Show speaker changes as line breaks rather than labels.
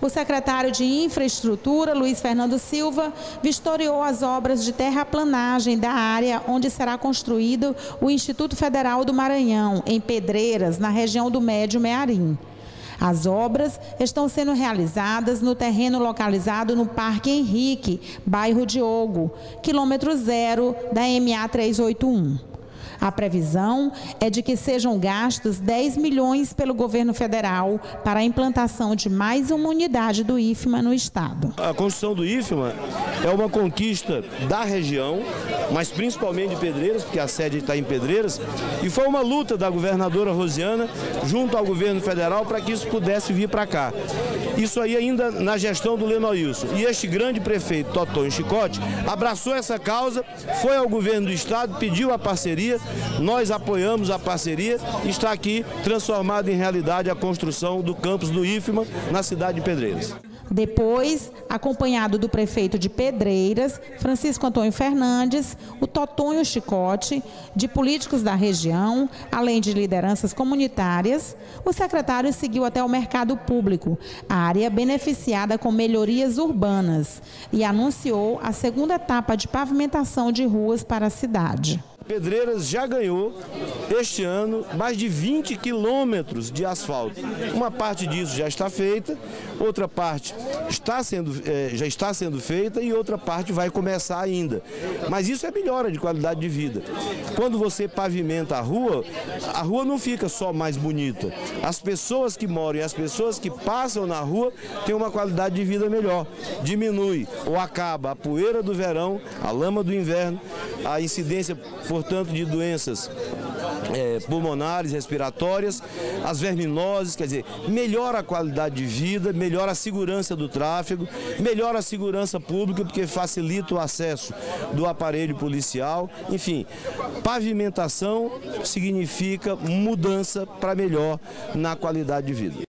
O secretário de Infraestrutura, Luiz Fernando Silva, vistoriou as obras de terraplanagem da área onde será construído o Instituto Federal do Maranhão, em Pedreiras, na região do Médio Mearim. As obras estão sendo realizadas no terreno localizado no Parque Henrique, bairro Diogo, quilômetro zero da MA 381. A previsão é de que sejam gastos 10 milhões pelo governo federal para a implantação de mais uma unidade do IFMA no estado.
A construção do IFMA é uma conquista da região, mas principalmente de Pedreiras, porque a sede está em Pedreiras, e foi uma luta da governadora Rosiana junto ao governo federal para que isso pudesse vir para cá. Isso aí ainda na gestão do Lenoilson. E este grande prefeito, Totonho Chicote, abraçou essa causa, foi ao governo do estado, pediu a parceria, nós apoiamos a parceria está aqui transformada em realidade a construção do campus do IFMA na cidade de Pedreiras.
Depois, acompanhado do prefeito de Pedreiras, Francisco Antônio Fernandes, o Totonho Chicote, de políticos da região, além de lideranças comunitárias, o secretário seguiu até o mercado público, área beneficiada com melhorias urbanas, e anunciou a segunda etapa de pavimentação de ruas para a cidade.
Pedreiras já ganhou este ano mais de 20 quilômetros de asfalto. Uma parte disso já está feita, outra parte está sendo, é, já está sendo feita e outra parte vai começar ainda. Mas isso é melhora de qualidade de vida. Quando você pavimenta a rua, a rua não fica só mais bonita. As pessoas que moram e as pessoas que passam na rua têm uma qualidade de vida melhor. Diminui ou acaba a poeira do verão, a lama do inverno, a incidência por portanto, de doenças é, pulmonares, respiratórias, as verminoses, quer dizer, melhora a qualidade de vida, melhora a segurança do tráfego, melhora a segurança pública, porque facilita o acesso do aparelho policial, enfim, pavimentação significa mudança para melhor na qualidade de vida.